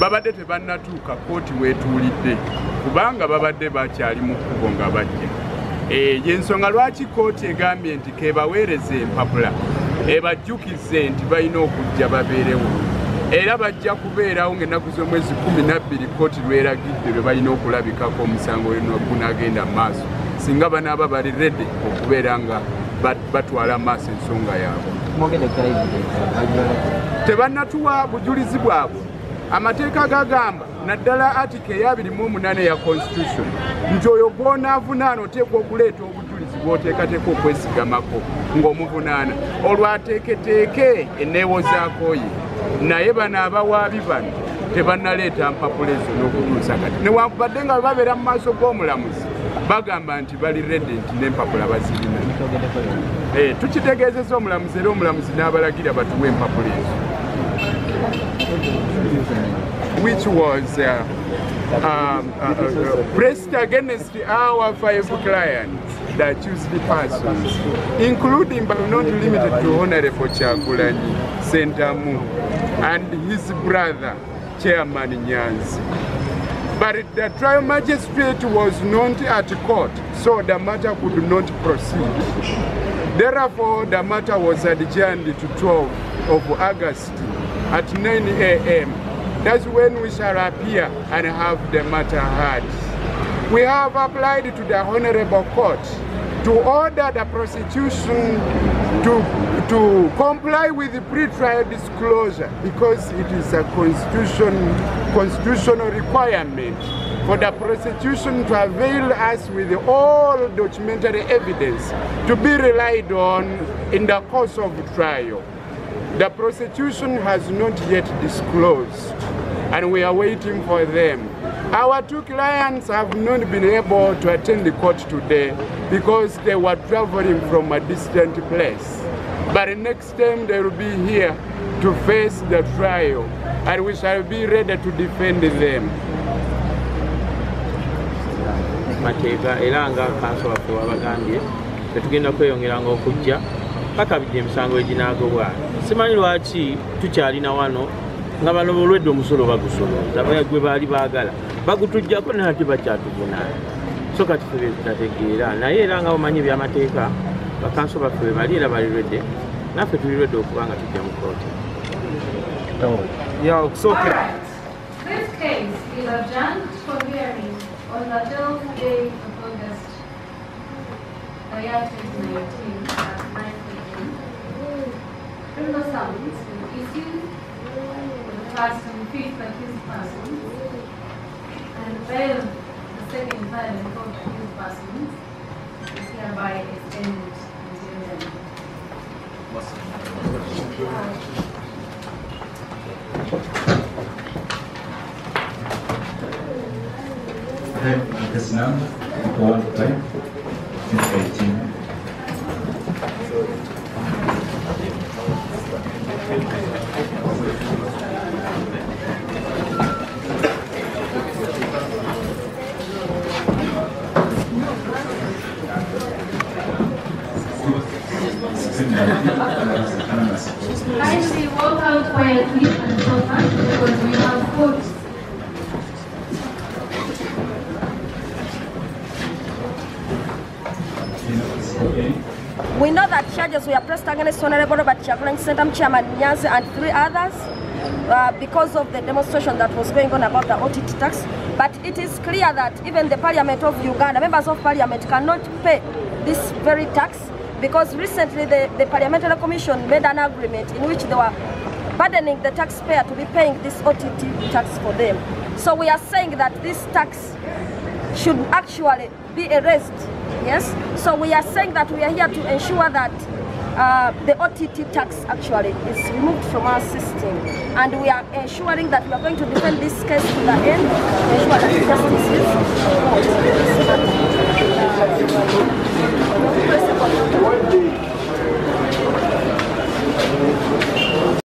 babadde tebannatuuka kooti weetuulidde kubanga babadde bakyali mu kkubo nga bajja. Eh, yensonga lwaki kooti egambye nti kebaweereza empapula ebajjukize nti balina okujja babeerewo. Era bajja kubeerawo ng'ennaku z'omwezi kumi nabbiri kooti lweragidde lwe balina okulabikako omusango gunaagenda mu maaso singa banaaba bali redi okubeera nga bat- batwala mu maaso ensonga yaabwe. Tebannatuwa bujulizi bwabwe amateeka gagamba naddala atika eya28 ya constitution nti oyo gw'onaavunaana oteekwa okuleeta obujulizi bw'oteekateeka okwesigamako ng'omuvunaana. Olwo ateeketeeke enneewozaako ye naye bano abawaabi bano tebannaleeta mpapula ezo n'okutuusa kati. Newankubadde nga babeera mu maaso g'omulamuzi bagamba nti bali redi nti n'empapula bazirina. Eh, tukitegeezeza omulamuzi era omulamuzi n'abalagira batuwe empapula ezo which was uh, um, uh, uh, pressed against our five clients, that accused persons, including but not limited to Honorable Kyagulanyi Ssentamu and his brother, Chairman Nyanzi. But the trial magistrate was not at court, so the matter could not proceed. Therefore, the matter was adjourned to 12 of August at 9 a.m. That's when we shall appear and have the matter heard. We have applied to the Honorable Court to order the prosecution to, to comply with the pre-trial disclosure because it is a constitution, constitutional requirement for the prosecution to avail us with all documentary evidence to be relied on in the course of trial. The prosecution has not yet disclosed, and we are waiting for them. Our two clients have not been able to attend the court today because they were traveling from a distant place. But next time they will be here to face the trial, and we shall be ready to defend them. mateeka era nga kanso waffe wabagambye tetugenda kweyongeranga okujja paka bijja emisango eginaagobwa simanyi lwaki tukyalina wano nga bano olwedde omusolo bagusolooza gwe baali baagala. Bagutujjako naye ate bakyatuvunaana so kati ffe betutategeera naye era nga bamanyi ebyamateeka bakanso baffe be bali era balirwedde naffe tulirwedde okuba nga tujja mu kooti okusookera This case is adjourned for hearing on the 12th day of August, the year 2019 at 9 issued for the first and fifth accused persons and bail the second, and fourth accused persons is hereby extended until then. Vietnam, World Cup, 2018. We know that charges were pressed against Honorable Robert Kyagulanyi Sentam Chairman Nyanzi and three others uh, because of the demonstration that was going on about the OTT tax. But it is clear that even the Parliament of Uganda, members of Parliament cannot pay this very tax because recently the, the Parliamentary Commission made an agreement in which they were burdening the taxpayer to be paying this OTT tax for them. So we are saying that this tax should actually be erased. Yes? So we are saying that we are here to ensure that uh, the OTT tax actually is removed from our system. And we are ensuring that we are going to defend this case to the end, ensure that justice is